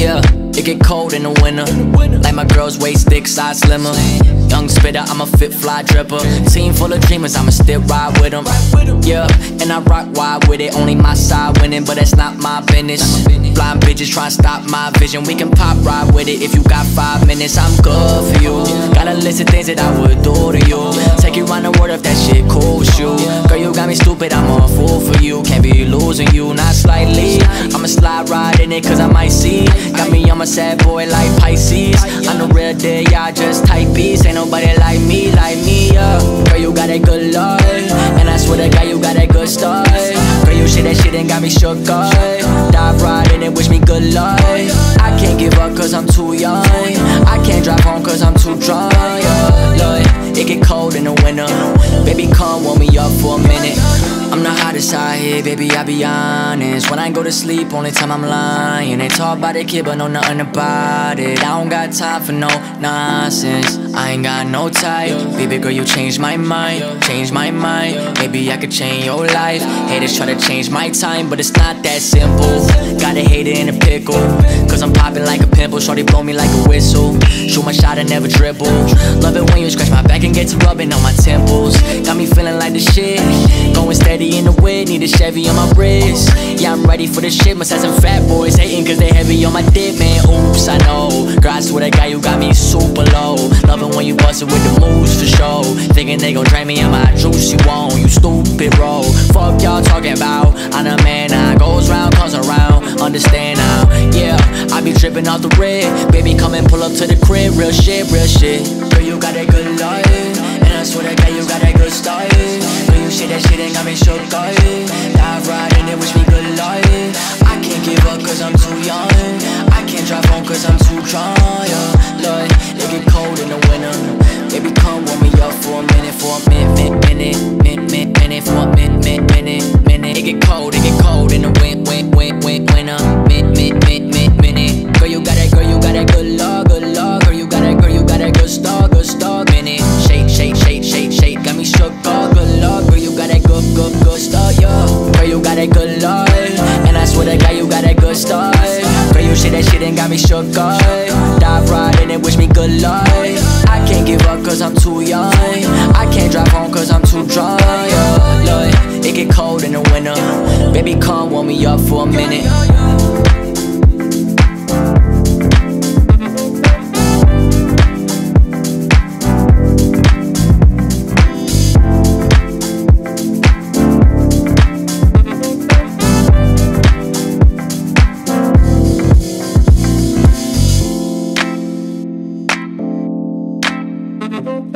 Yeah, it get cold in the winter. Like my girl's waist thick, size slimmer. Young spitter, I'm a fit fly dripper. Team full of dreamers, I'ma still ride with them. Yeah, and I rock wide with it. Only my side winning, but that's not my business. Blind bitches try to stop my vision. We can pop ride with it if you got five minutes. I'm good for you. Got a list of things that I would do to you. Take you round the world if that shit cool you. Girl, you got me stupid, I'm a fool for you. Can't be losing you, not. I'ma right in it, cause I might see. Got me on my sad boy like Pisces. I'm the real deal, y'all just type beats. Ain't nobody like me, like me, yeah. Girl, you got that good love. And I swear to God, you got that good stuff. Girl, you shit that shit and got me shook up. Dive right in it, wish me good luck. I can't give up cause I'm too young. I can't drive home cause I'm too drunk. Yeah, look, it get cold in the winter. Baby, come warm me up for a minute. I'm the hottest out here, baby, I be honest. When I go to sleep, only time I'm lying. They talk about the kid, but know nothing about it. I don't got time for no nonsense. I ain't got no type. Baby girl, you changed my mind, changed my mind. Maybe I could change your life. Haters try to change my time, but it's not that simple. Got a hater in a pickle, cause I'm popping like a pimple. Shorty blow me like a whistle. Shoot my shot and never dribble. Love it when you scratch my back and get to rubbing on my temples. Got me feeling like the shit. Going steady in the wind, need a Chevy on my wrist. Yeah, I'm ready for the shit. Must have some fat boys hating cause they heavy on my dick, man. Oops, I know. Girl, I swear to God, you got me super low. Loving when you bust it with the moves for show. Thinking they gon' drain me of my juice, you won't. You stupid, bro. Fuck y'all talking about. I'm the man now. Goes round, comes around. Understand now. Yeah, I be tripping off the red. Baby, come and pull up to the crib. Real shit, real shit. Girl, you got that good life. And I swear to God, you got that good style. Girl, you shit that got me shook, up. Dive right in it, wish me good luck. I can't give up cause I'm too young. I can't drive home cause I'm too drunk. Stuff. Girl, you shit that shit and got me shook up. Dive right in it, wish me good luck. I can't give up cause I'm too young. I can't drive home cause I'm too drunk. Yeah, look, it get cold in the winter. Baby, come warm me up for a minute. Thank